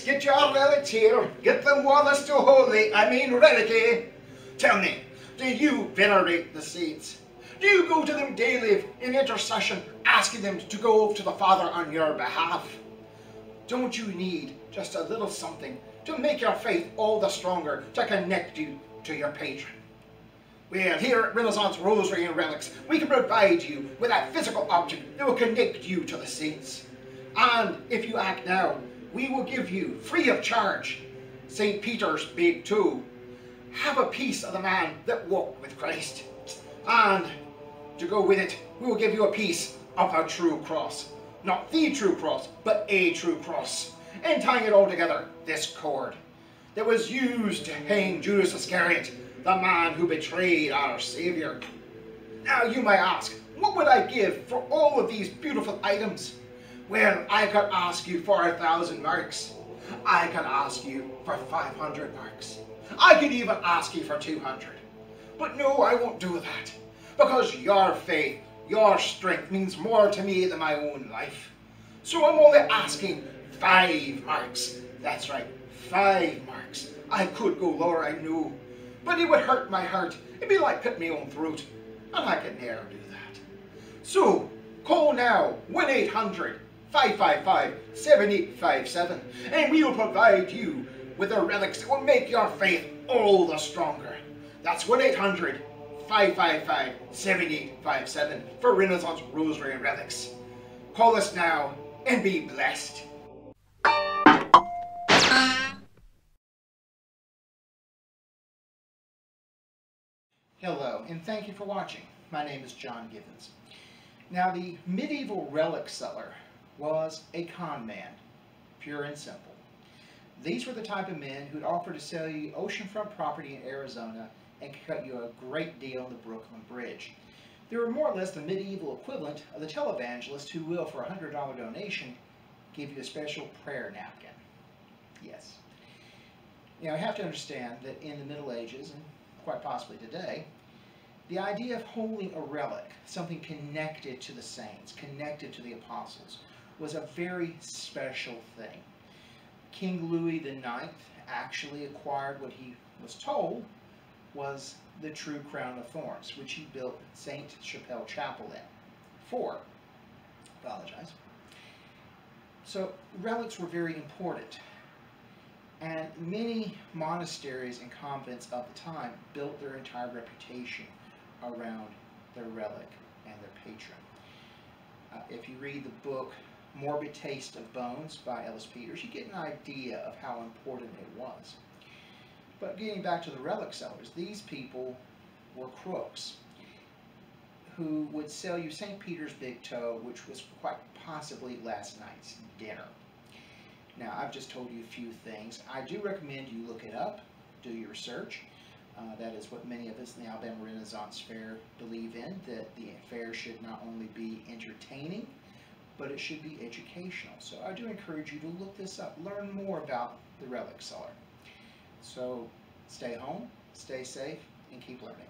get your relics here. Get them while they're still holy, I mean relicy. Tell me, do you venerate the saints? Do you go to them daily in intercession, asking them to go to the Father on your behalf? Don't you need just a little something to make your faith all the stronger, to connect you to your patron? Well, here at Renaissance Rosary and Relics, we can provide you with that physical object that will connect you to the saints. And if you act now, we will give you, free of charge, St. Peter's big toe. Have a piece of the man that walked with Christ. And to go with it, we will give you a piece of our true cross. Not the true cross, but a true cross. And tying it all together, this cord that was used to hang Judas Iscariot, the man who betrayed our Savior. Now you may ask, what would I give for all of these beautiful items? Well, I could ask you for a thousand marks. I could ask you for 500 marks. I could even ask you for 200. But no, I won't do that. Because your faith, your strength means more to me than my own life. So I'm only asking five marks. That's right, five marks. I could go lower, I knew. But it would hurt my heart. It'd be like cutting my own throat. And I could never do that. So, call now 1-800-555-7857 and we will provide you with the relics that will make your faith all the stronger. That's 1-800-555-7857 for Renaissance Rosary Relics. Call us now and be blessed. Hello, and thank you for watching. My name is John Givens. Now, the medieval relic seller was a con man, pure and simple. These were the type of men who'd offer to sell you oceanfront property in Arizona and cut you a great deal on the Brooklyn Bridge. They were more or less the medieval equivalent of the televangelist who will, for a $100 donation, give you a special prayer napkin. Yes. Now, you have to understand that in the Middle Ages, and quite possibly today, the idea of holding a relic, something connected to the saints, connected to the apostles, was a very special thing. King Louis IX actually acquired what he was told was the true crown of thorns, which he built St. Chapelle Chapel in. For, apologize. So relics were very important. And many monasteries and convents of the time built their entire reputation around their relic and their patron. Uh, if you read the book Morbid Taste of Bones by Ellis Peters, you get an idea of how important it was. But getting back to the relic sellers, these people were crooks who would sell you St. Peter's Big Toe, which was quite possibly last night's dinner. Now, I've just told you a few things. I do recommend you look it up, do your research. Uh, that is what many of us in the Alabama Renaissance Fair believe in, that the fair should not only be entertaining, but it should be educational. So I do encourage you to look this up, learn more about the relic seller. So stay home, stay safe, and keep learning.